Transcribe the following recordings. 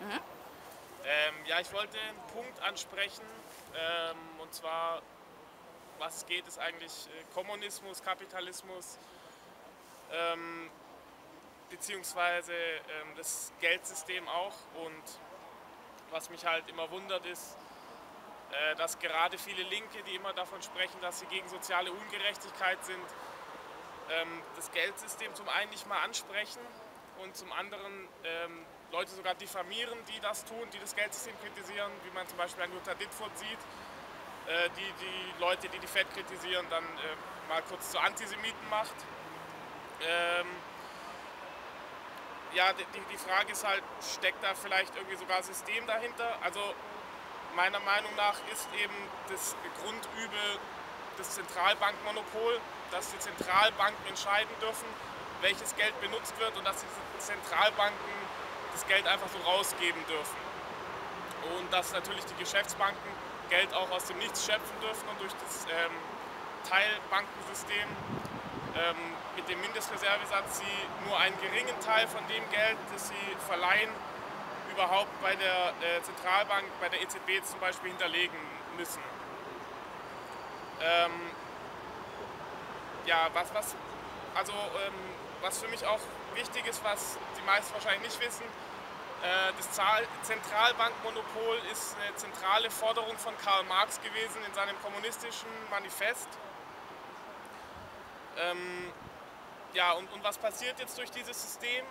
Mhm. Ähm, ja, ich wollte einen Punkt ansprechen, ähm, und zwar, was geht, ist eigentlich äh, Kommunismus, Kapitalismus, ähm, beziehungsweise ähm, das Geldsystem auch. Und was mich halt immer wundert, ist, äh, dass gerade viele Linke, die immer davon sprechen, dass sie gegen soziale Ungerechtigkeit sind, ähm, das Geldsystem zum einen nicht mal ansprechen und zum anderen ähm, Leute sogar diffamieren, die das tun, die das Geldsystem kritisieren, wie man zum Beispiel an Jutta Dittfurt sieht, äh, die die Leute, die die FED kritisieren, dann äh, mal kurz zu Antisemiten macht. Ähm, ja, die, die Frage ist halt, steckt da vielleicht irgendwie sogar System dahinter? Also meiner Meinung nach ist eben das Grundübel das Zentralbankmonopol, dass die Zentralbanken entscheiden dürfen, welches Geld benutzt wird und dass die Zentralbanken das Geld einfach so rausgeben dürfen. Und dass natürlich die Geschäftsbanken Geld auch aus dem Nichts schöpfen dürfen und durch das ähm, Teilbankensystem ähm, mit dem Mindestreservesatz sie nur einen geringen Teil von dem Geld, das sie verleihen, überhaupt bei der äh, Zentralbank, bei der EZB zum Beispiel hinterlegen müssen. Ähm, ja, was, was, also, ähm, was für mich auch wichtig ist, was die meisten wahrscheinlich nicht wissen, das Zentralbankmonopol ist eine zentrale Forderung von Karl Marx gewesen in seinem kommunistischen Manifest. Ähm, ja, und, und was passiert jetzt durch dieses System?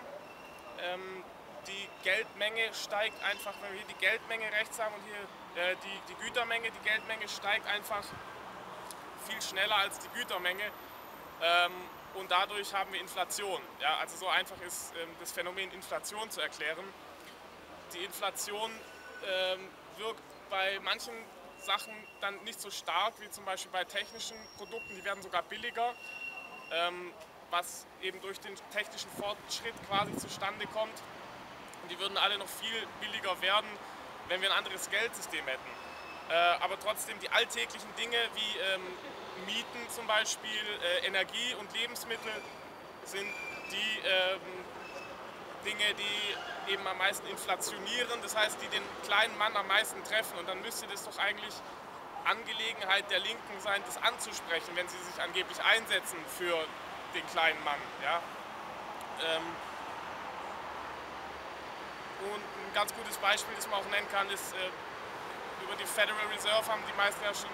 Ähm, die Geldmenge steigt einfach, wenn wir hier die Geldmenge rechts haben und hier äh, die, die Gütermenge, die Geldmenge steigt einfach viel schneller als die Gütermenge. Ähm, und dadurch haben wir Inflation. Ja, also so einfach ist ähm, das Phänomen Inflation zu erklären. Die Inflation ähm, wirkt bei manchen Sachen dann nicht so stark wie zum Beispiel bei technischen Produkten, die werden sogar billiger, ähm, was eben durch den technischen Fortschritt quasi zustande kommt. Und die würden alle noch viel billiger werden, wenn wir ein anderes Geldsystem hätten. Äh, aber trotzdem die alltäglichen Dinge wie ähm, Mieten zum Beispiel, äh, Energie und Lebensmittel sind die Dinge, die eben am meisten inflationieren, das heißt, die den kleinen Mann am meisten treffen. Und dann müsste das doch eigentlich Angelegenheit der Linken sein, das anzusprechen, wenn sie sich angeblich einsetzen für den kleinen Mann. Ja? Ähm und ein ganz gutes Beispiel, das man auch nennen kann, ist äh, über die Federal Reserve haben die meisten ja schon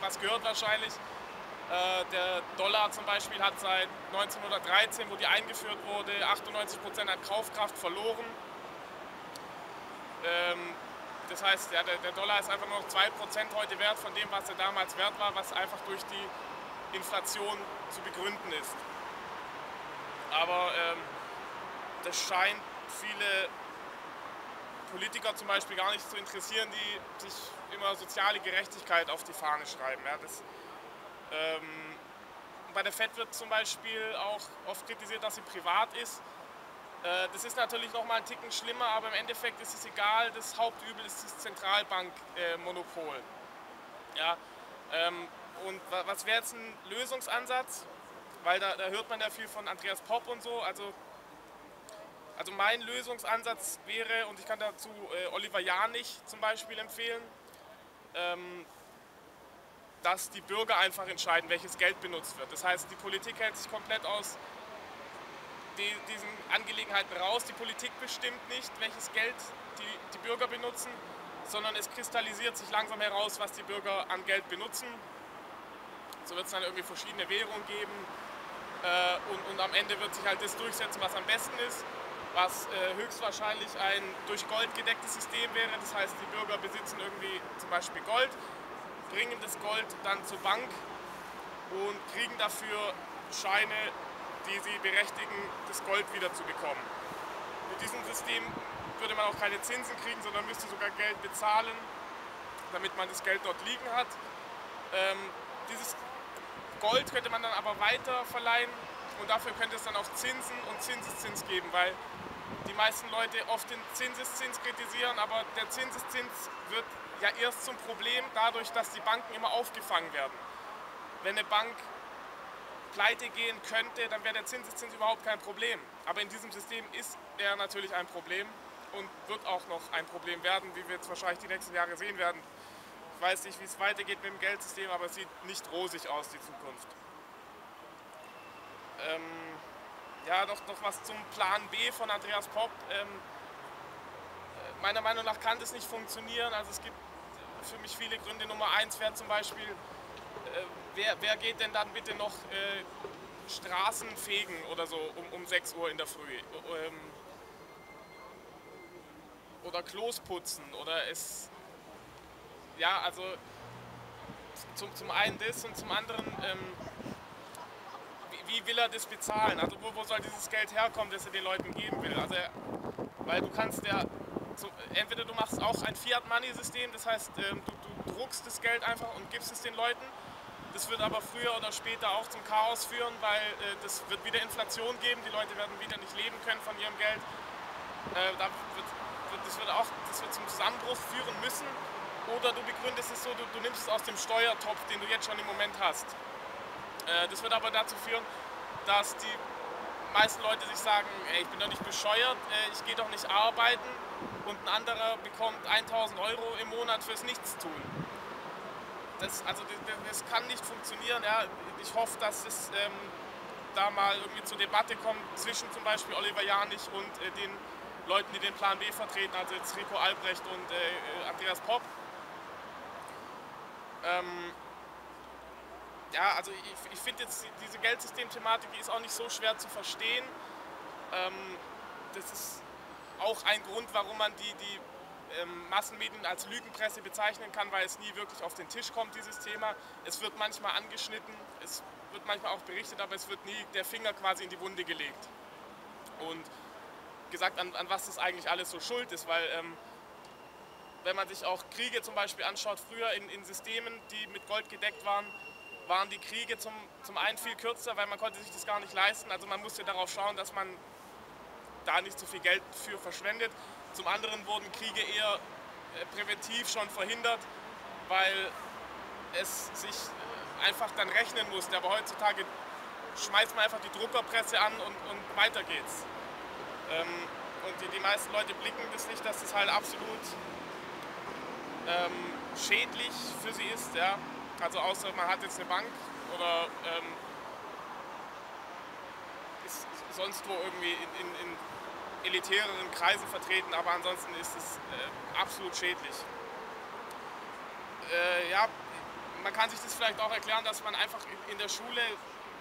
was gehört wahrscheinlich. Äh, der Dollar zum Beispiel hat seit 1913, wo die eingeführt wurde, 98 Prozent an Kaufkraft verloren. Ähm, das heißt, der, Dollar ist einfach nur noch 2% heute wert von dem, was er damals wert war, was einfach durch die Inflation zu begründen ist. Aber ähm, das scheint viele Politiker zum Beispiel gar nicht zu interessieren, die sich immer soziale Gerechtigkeit auf die Fahne schreiben. Das, ähm, bei der FED wird zum Beispiel auch oft kritisiert, dass sie privat ist. Äh, das ist natürlich noch mal ein Ticken schlimmer, aber im Endeffekt ist es egal. Das Hauptübel ist das Zentralbankmonopol. Ja, ähm, und was wäre jetzt ein Lösungsansatz? Weil da, da, hört man ja viel von Andreas Popp und so. Also, also mein Lösungsansatz wäre, und ich kann dazu äh, Oliver Janich zum Beispiel empfehlen, ähm, dass die Bürger einfach entscheiden, welches Geld benutzt wird. Das heißt, die Politik hält sich komplett aus die, diesen Angelegenheiten raus. Die Politik bestimmt nicht, welches Geld die, die Bürger benutzen, sondern es kristallisiert sich langsam heraus, was die Bürger an Geld benutzen. So wird es dann irgendwie verschiedene Währungen geben äh, und, und, am Ende wird sich halt das durchsetzen, was am besten ist, was äh, höchstwahrscheinlich ein durch Gold gedecktes System wäre. Das heißt, die Bürger besitzen irgendwie zum Beispiel Gold, bringen das Gold dann zur Bank und kriegen dafür Scheine die sie berechtigen, das Gold wieder zu bekommen. Mit diesem System würde man auch keine Zinsen kriegen, sondern müsste sogar Geld bezahlen, damit man das Geld dort liegen hat. Ähm, dieses Gold könnte man dann aber weiter verleihen und dafür könnte es dann auch Zinsen und Zinseszins geben, weil die meisten Leute oft den Zinseszins kritisieren, aber der Zinseszins wird ja erst zum Problem dadurch, dass die Banken immer aufgefangen werden. Wenn eine Bank pleite gehen könnte, dann wäre der Zinseszins überhaupt kein Problem. Aber in diesem System ist er natürlich ein Problem. und wird auch noch ein Problem werden, wie wir jetzt wahrscheinlich die nächsten Jahre sehen werden. Ich weiß nicht, wie es weitergeht mit dem Geldsystem, aber es sieht nicht rosig aus, die Zukunft. Ähm, ja, noch, noch was zum Plan B von Andreas Popp. Ähm, äh, meiner Meinung nach kann das nicht funktionieren. Also es gibt für mich viele Gründe. Nummer eins wäre zum Beispiel, äh, wer, wer geht denn dann bitte noch äh, Straßen fegen oder so um, um 6 Uhr in der Früh? Ähm, oder Klos putzen oder es. Ja, also zum, zum einen das und zum anderen, ähm, wie, wie, will er das bezahlen? Also wo, wo soll dieses Geld herkommen, das er den Leuten geben will? Also, weil du kannst ja, so, entweder du machst auch ein Fiat-Money-System, das heißt, ähm, du, du druckst das Geld einfach und gibst es den Leuten. Das wird aber früher oder später auch zum Chaos führen, weil äh, das wird wieder Inflation geben, die Leute werden wieder nicht leben können von ihrem Geld. Äh, da wird, wird, das, wird auch, das wird zum Zusammenbruch führen müssen. Oder du begründest es so, du, du nimmst es aus dem Steuertopf, den du jetzt schon im Moment hast. Äh, das wird aber dazu führen, dass die meisten Leute sich sagen, ey, ich bin doch nicht bescheuert, äh, ich gehe doch nicht arbeiten und ein anderer bekommt 1000 Euro im Monat fürs Nichtstun. Das, also das, das kann nicht funktionieren. Ja. Ich hoffe, dass es ähm, da mal irgendwie zur Debatte kommt zwischen zum Beispiel Oliver Janich und äh, den Leuten, die den Plan B vertreten, also jetzt Rico Albrecht und äh, Andreas Popp. Ähm, ja, also ich, ich finde jetzt diese Geldsystem-Thematik, die ist auch nicht so schwer zu verstehen. Ähm, das ist auch ein Grund, warum man die, die ähm, Massenmedien als Lügenpresse bezeichnen kann, weil es nie wirklich auf den Tisch kommt, dieses Thema. Es wird manchmal angeschnitten, es wird manchmal auch berichtet, aber es wird nie der Finger quasi in die Wunde gelegt. Und gesagt, an, an was das eigentlich alles so schuld ist, weil ähm, wenn man sich auch Kriege zum Beispiel anschaut, früher in, in Systemen, die mit Gold gedeckt waren, waren die Kriege zum, zum einen viel kürzer, weil man konnte sich das gar nicht leisten. Also man musste darauf schauen, dass man da nicht so viel Geld für verschwendet. Zum anderen wurden Kriege eher äh, präventiv schon verhindert, weil es sich einfach dann rechnen musste. Aber heutzutage schmeißt man einfach die Druckerpresse an und, und weiter geht's. Ähm, und die, die, meisten Leute blicken das nicht, dass das halt absolut ähm, schädlich für sie ist. Ja? Also außer man hat jetzt eine Bank oder ähm, sonst wo irgendwie in, in, in elitäreren Kreisen vertreten, aber ansonsten ist es äh, absolut schädlich. Äh, ja, man kann sich das vielleicht auch erklären, dass man einfach in, der Schule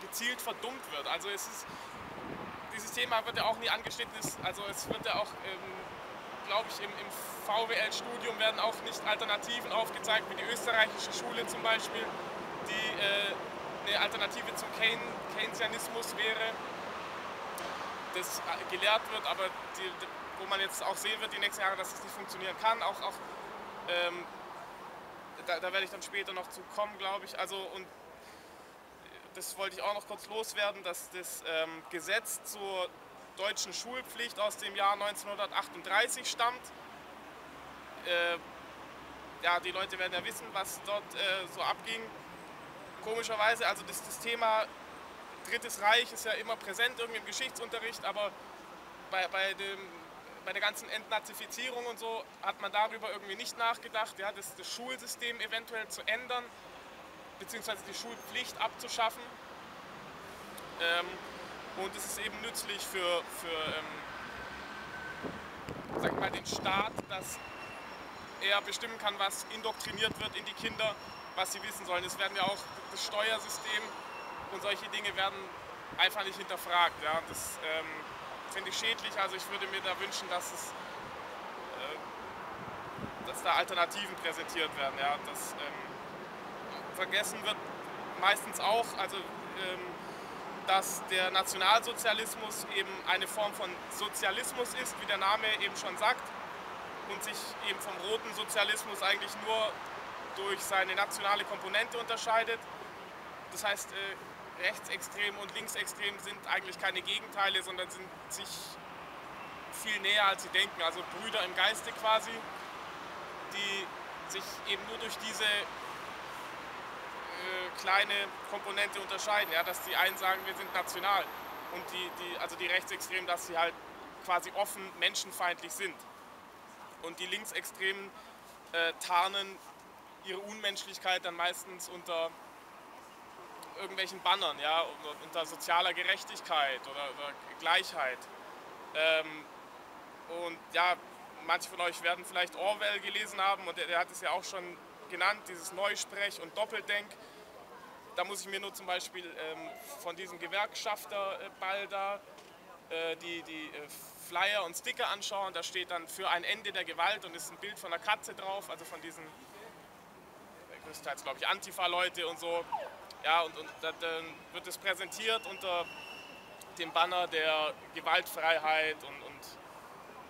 gezielt verdummt wird. Also es ist, dieses Thema wird ja auch nie angeschnitten, also es wird ja auch, ähm, glaube ich, im, im VWL-Studium werden auch nicht Alternativen aufgezeigt, wie die österreichische Schule zum Beispiel, die äh, eine Alternative zum Keynesianismus wäre das gelehrt wird, aber die, wo man jetzt auch sehen wird die nächsten Jahre, dass das nicht funktionieren kann. Auch, auch ähm, da, da, werde ich dann später noch zu kommen, glaube ich. Also und das wollte ich auch noch kurz loswerden, dass das ähm, Gesetz zur deutschen Schulpflicht aus dem Jahr 1938 stammt. Äh, ja, die Leute werden ja wissen, was dort äh, so abging. Komischerweise, also das, das Thema Drittes Reich ist ja immer präsent irgendwie im Geschichtsunterricht, aber bei, bei, dem, bei der ganzen Entnazifizierung und so hat man darüber irgendwie nicht nachgedacht, ja, das, das Schulsystem eventuell zu ändern, beziehungsweise die Schulpflicht abzuschaffen. Ähm, und es ist eben nützlich für, für ähm, sag mal, den Staat, dass er bestimmen kann, was indoktriniert wird in die Kinder, was sie wissen sollen. Es werden ja auch das Steuersystem und solche Dinge werden einfach nicht hinterfragt. Ja. Das ähm, finde ich schädlich. Also ich würde mir da wünschen, dass es äh, dass da Alternativen präsentiert werden. Ja. Das ähm, vergessen wird meistens auch, also ähm, dass der Nationalsozialismus eben eine Form von Sozialismus ist, wie der Name eben schon sagt, und sich eben vom roten Sozialismus eigentlich nur durch seine nationale Komponente unterscheidet. Das heißt, äh, rechtsextrem und linksextrem sind eigentlich keine Gegenteile, sondern sind sich viel näher, als sie denken. Also Brüder im Geiste quasi, die sich eben nur durch diese äh, kleine Komponente unterscheiden. Ja, dass die einen sagen, wir sind national und die, die, also die Rechtsextremen, dass sie halt quasi offen menschenfeindlich sind. Und die Linksextremen äh, tarnen ihre Unmenschlichkeit dann meistens unter irgendwelchen Bannern, ja, unter sozialer Gerechtigkeit oder, oder Gleichheit. Ähm, und ja, manche von euch werden vielleicht Orwell gelesen haben und der, der hat es ja auch schon genannt, dieses Neusprech und Doppeldenk. Da muss ich mir nur zum Beispiel ähm, von diesem Gewerkschafterball da äh, die, die äh, Flyer und Sticker anschauen. Da steht dann für ein Ende der Gewalt und ist ein Bild von einer Katze drauf, also von diesen größtenteils, glaube ich, Antifa-Leute und so. Ja, und, und dann wird es präsentiert unter dem Banner der Gewaltfreiheit und, und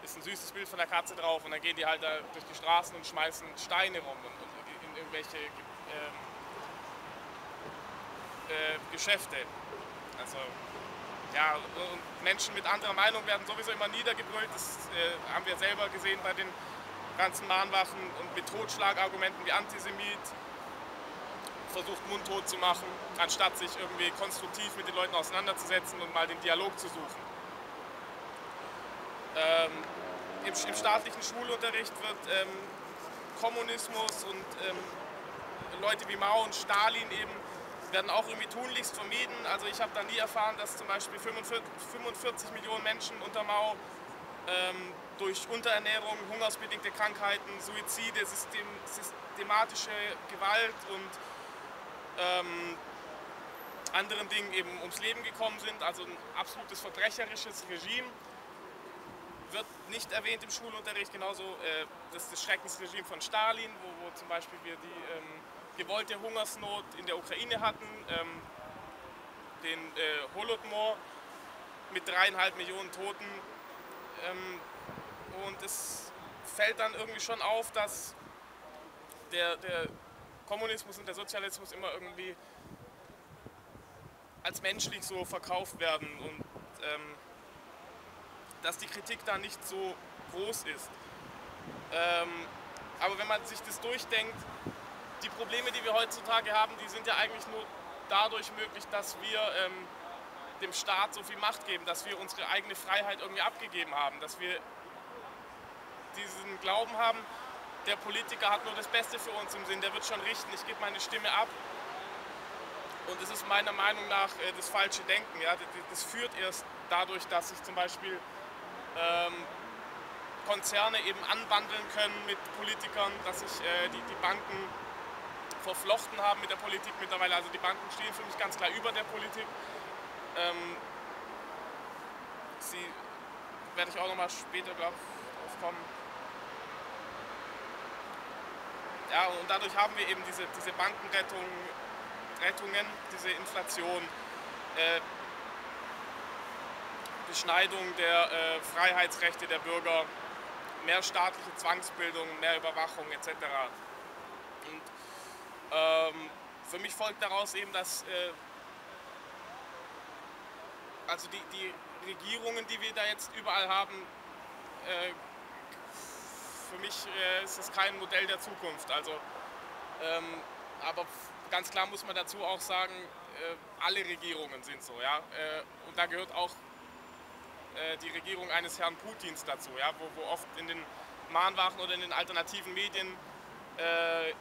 ist ein süßes Bild von der Katze drauf und dann gehen die halt da durch die Straßen und schmeißen Steine rum und, und in irgendwelche ähm, äh, Geschäfte. Also ja, und Menschen mit anderer Meinung werden sowieso immer niedergebrüllt. Das äh, haben wir selber gesehen bei den ganzen Mahnwachen und mit Totschlagargumenten wie Antisemit versucht mundtot zu machen, anstatt sich irgendwie konstruktiv mit den Leuten auseinanderzusetzen und mal den Dialog zu suchen. Ähm, im, im, staatlichen Schulunterricht wird ähm, Kommunismus und ähm, Leute wie Mao und Stalin eben werden auch irgendwie tunlichst vermieden. Also ich habe da nie erfahren, dass zum Beispiel 45, 45 Millionen Menschen unter Mao ähm, durch Unterernährung, hungersbedingte Krankheiten, Suizide, System, systematische Gewalt und ähm, anderen Dingen eben ums Leben gekommen sind. Also ein absolutes verbrecherisches Regime wird nicht erwähnt im Schulunterricht, genauso äh, das, das Schreckensregime von Stalin, wo, wo zum Beispiel wir die ähm, gewollte Hungersnot in der Ukraine hatten, ähm, den äh, Holodomor mit dreieinhalb Millionen Toten. Ähm, und es fällt dann irgendwie schon auf, dass der, der Kommunismus und der Sozialismus immer irgendwie als menschlich so verkauft werden und ähm, dass die Kritik da nicht so groß ist. Ähm, aber wenn man sich das durchdenkt, die Probleme, die wir heutzutage haben, die sind ja eigentlich nur dadurch möglich, dass wir ähm, dem Staat so viel Macht geben, dass wir unsere eigene Freiheit irgendwie abgegeben haben, dass wir diesen Glauben haben, der Politiker hat nur das Beste für uns im Sinn, der wird schon richten, ich gebe meine Stimme ab. Und es ist meiner Meinung nach äh, das falsche Denken. Ja? Das führt erst dadurch, dass sich zum Beispiel ähm, Konzerne eben anbandeln können mit Politikern, dass sich äh, die, die Banken verflochten haben mit der Politik mittlerweile. Also die Banken stehen für mich ganz klar über der Politik. Ähm, sie werde ich auch noch mal später, glaube ich, drauf kommen. Ja, und dadurch haben wir eben diese, diese Bankenrettung, diese Inflation, äh, Beschneidung der äh, Freiheitsrechte der Bürger, mehr staatliche Zwangsbildung, mehr Überwachung etc. Und ähm, für mich folgt daraus eben, dass äh, also die, die Regierungen, die wir da jetzt überall haben, äh, für mich äh, ist es kein Modell der Zukunft. Also, ähm, aber ganz klar muss man dazu auch sagen, äh, alle Regierungen sind so. Ja? Äh, und da gehört auch äh, die Regierung eines Herrn Putins dazu, ja? wo, wo oft in den Mahnwachen oder in den alternativen Medien äh,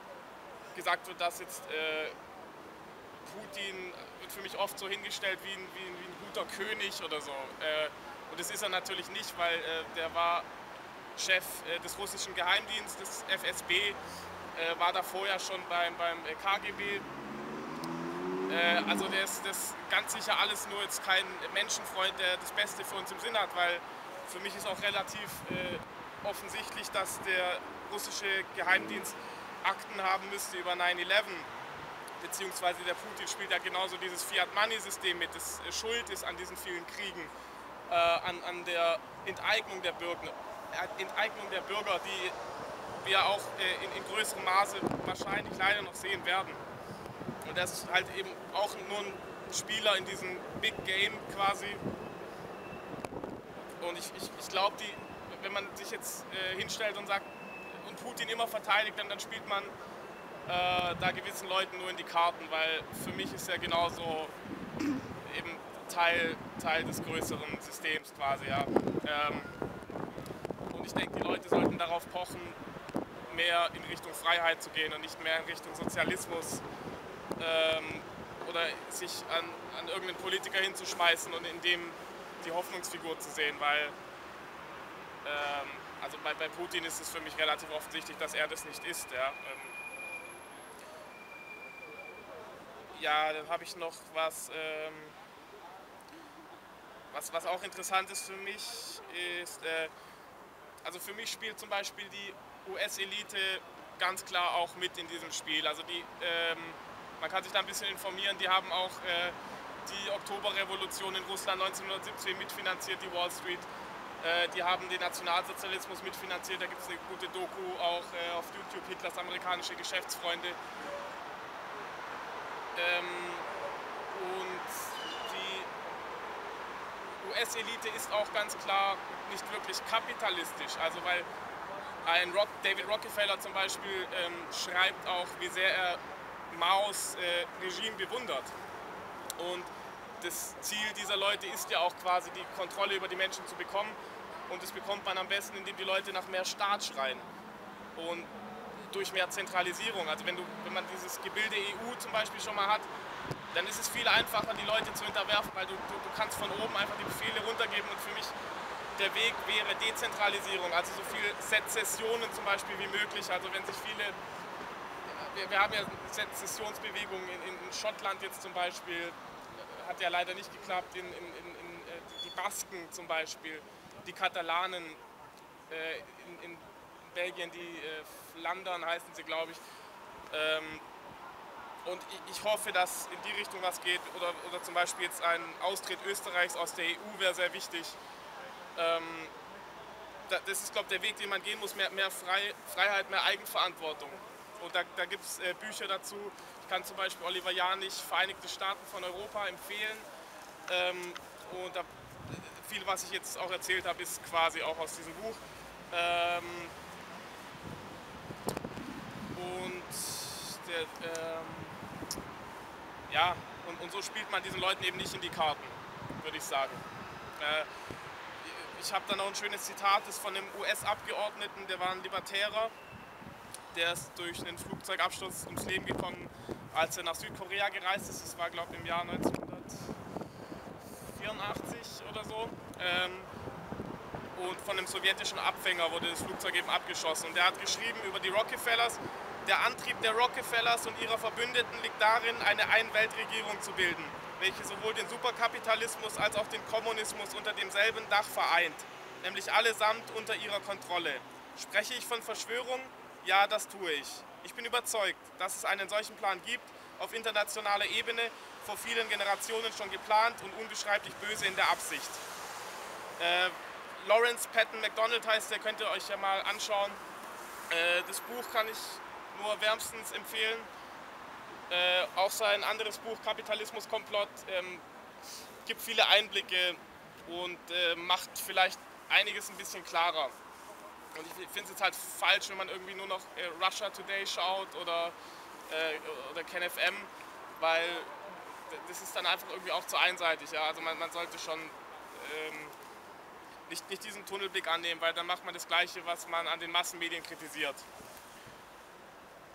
gesagt wird, dass jetzt äh, Putin wird für mich oft so hingestellt wie ein, wie ein, wie ein guter König oder so. und das ist er natürlich nicht, weil der war Chef äh, des russischen Geheimdienstes, FSB, äh, war da vorher schon beim, beim äh, KGB. also der ist das ganz sicher alles nur jetzt kein Menschenfreund, der das Beste für uns im Sinn hat, weil für mich ist auch relativ offensichtlich, dass der russische Geheimdienst Akten haben müsste über 9-11 beziehungsweise der Putin spielt ja genauso dieses Fiat-Money-System mit, das schuld ist an diesen vielen Kriegen, an, an der Enteignung der Bürger, Enteignung der Bürger, die wir auch äh, in, in größerem Maße wahrscheinlich leider noch sehen werden. Und er ist halt eben auch nur ein Spieler in diesem Big Game quasi. Und ich, ich, ich glaube, wenn man sich jetzt äh, hinstellt und sagt und Putin immer verteidigt, dann, dann spielt man äh, da gewissen Leuten nur in die Karten, weil für mich ist er genauso eben Teil, Teil des größeren Systems quasi. Ja. Ähm, Und ich denke, die Leute sollten darauf pochen, mehr in Richtung Freiheit zu gehen und nicht mehr in Richtung Sozialismus ähm, oder sich an, an irgendeinen Politiker hinzuschmeißen und in dem die Hoffnungsfigur zu sehen, weil ähm, also bei, bei Putin ist es für mich relativ offensichtlich, dass er das nicht ist. Ja, ähm, ja dann habe ich noch was, ähm, was, was auch interessant ist für mich, ist, äh, also für mich spielt zum Beispiel die US-Elite ganz klar auch mit in diesem Spiel. Also die, ähm, man kann sich da ein bisschen informieren, die haben auch äh, die Oktoberrevolution in Russland 1917 mitfinanziert, die Wall Street. Äh, die haben den Nationalsozialismus mitfinanziert, da gibt es eine gute Doku auch äh, auf YouTube, Hitlers amerikanische Geschäftsfreunde. Ähm, US-Elite ist auch ganz klar nicht wirklich kapitalistisch, also weil ein Rock, David Rockefeller zum Beispiel ähm, schreibt auch, wie sehr er Maos äh, Regime bewundert. Und das Ziel dieser Leute ist ja auch quasi die Kontrolle über die Menschen zu bekommen. Und das bekommt man am besten, indem die Leute nach mehr Staat schreien. Und durch mehr Zentralisierung. Also wenn, du, wenn man dieses Gebilde EU zum Beispiel schon mal hat, dann ist es viel einfacher, die Leute zu unterwerfen, weil du, du, du kannst von oben einfach die Befehle runtergeben. Und für mich der Weg wäre Dezentralisierung, also so viele Sezessionen zum Beispiel wie möglich. Also wenn sich viele, wir, wir haben ja Sezessionsbewegungen in, in, Schottland jetzt zum Beispiel, hat ja leider nicht geklappt, in, in, in äh, die Basken zum Beispiel, die Katalanen, äh, in, Belgien die äh, Flandern heißen sie, glaube ich. Ähm, und ich hoffe, dass in die Richtung was geht. Oder, oder zum Beispiel jetzt ein Austritt Österreichs aus der EU wäre sehr wichtig. Ähm, das ist, glaube ich, der Weg, den man gehen muss, mehr, mehr Frei, Freiheit, mehr Eigenverantwortung. Und da, da gibt es äh, Bücher dazu. Ich kann zum Beispiel Oliver Janich, Vereinigte Staaten von Europa, empfehlen. Ähm, und da, viel, was ich jetzt auch erzählt habe, ist quasi auch aus diesem Buch. Ähm, und der, ähm, ja, und, und, so spielt man diesen Leuten eben nicht in die Karten, würde ich sagen. Äh, ich habe da noch ein schönes Zitat, das von einem US-Abgeordneten, der war ein Libertärer, der ist durch einen Flugzeugabsturz ums Leben gekommen, als er nach Südkorea gereist ist. Das war, glaube ich, im Jahr 1984 oder so. Ähm, und von einem sowjetischen Abfänger wurde das Flugzeug eben abgeschossen. Und der hat geschrieben über die Rockefellers, der Antrieb der Rockefellers und ihrer Verbündeten liegt darin, eine Einweltregierung zu bilden welche sowohl den Superkapitalismus als auch den Kommunismus unter demselben Dach vereint, nämlich allesamt unter ihrer Kontrolle. Spreche ich von Verschwörung? Ja, das tue ich. Ich bin überzeugt, dass es einen solchen Plan gibt, auf internationaler Ebene, vor vielen Generationen schon geplant und unbeschreiblich böse in der Absicht. Äh, Lawrence Patton McDonald heißt der, könnt ihr euch ja mal anschauen. Äh, das Buch kann ich nur wärmstens empfehlen. Äh, auch sein anderes Buch Kapitalismus Komplott ähm, gibt viele Einblicke und äh, macht vielleicht einiges ein bisschen klarer. Und ich finde es jetzt halt falsch, wenn man irgendwie nur noch äh, Russia Today schaut oder, äh, oder KenFM, weil das ist dann einfach irgendwie auch zu einseitig. Ja? Also man, man sollte schon ähm, nicht, nicht diesen Tunnelblick annehmen, weil dann macht man das Gleiche, was man an den Massenmedien kritisiert.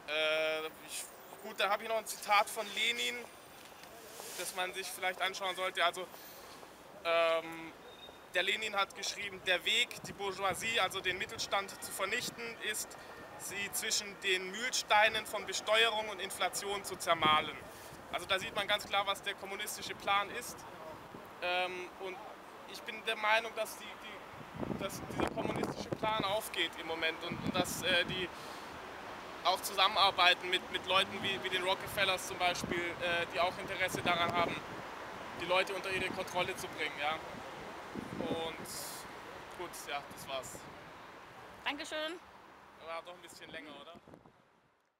Äh, ich Gut, da habe ich noch ein Zitat von Lenin, das man sich vielleicht anschauen sollte. Also ähm, der Lenin hat geschrieben, der Weg, die Bourgeoisie, also den Mittelstand zu vernichten, ist, sie zwischen den Mühlsteinen von Besteuerung und Inflation zu zermahlen. Also da sieht man ganz klar, was der kommunistische Plan ist. Ähm, und ich bin der Meinung, dass, die, die, dass dieser kommunistische Plan aufgeht im Moment und, und dass äh, die auch zusammenarbeiten mit, mit Leuten wie, wie den Rockefellers zum Beispiel, äh, die auch Interesse daran haben, die Leute unter ihre Kontrolle zu bringen. Ja. Und gut, ja, das war's. Dankeschön. War doch ein bisschen länger, oder?